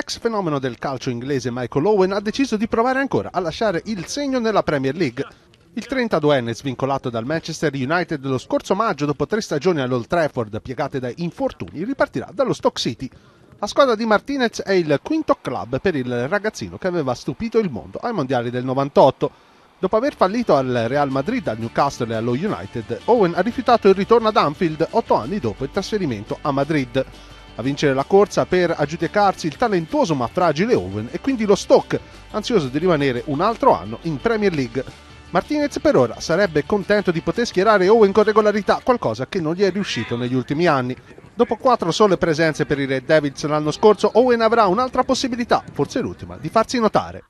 L'ex fenomeno del calcio inglese Michael Owen ha deciso di provare ancora a lasciare il segno nella Premier League. Il 32enne, svincolato dal Manchester United lo scorso maggio dopo tre stagioni all'Old Trafford piegate da infortuni, ripartirà dallo Stock City. La squadra di Martinez è il quinto club per il ragazzino che aveva stupito il mondo ai mondiali del 98. Dopo aver fallito al Real Madrid, al Newcastle e allo United, Owen ha rifiutato il ritorno ad Anfield otto anni dopo il trasferimento a Madrid a vincere la corsa per aggiudicarsi il talentuoso ma fragile Owen e quindi lo Stoke, ansioso di rimanere un altro anno in Premier League. Martinez per ora sarebbe contento di poter schierare Owen con regolarità, qualcosa che non gli è riuscito negli ultimi anni. Dopo quattro sole presenze per i Red Devils l'anno scorso, Owen avrà un'altra possibilità, forse l'ultima, di farsi notare.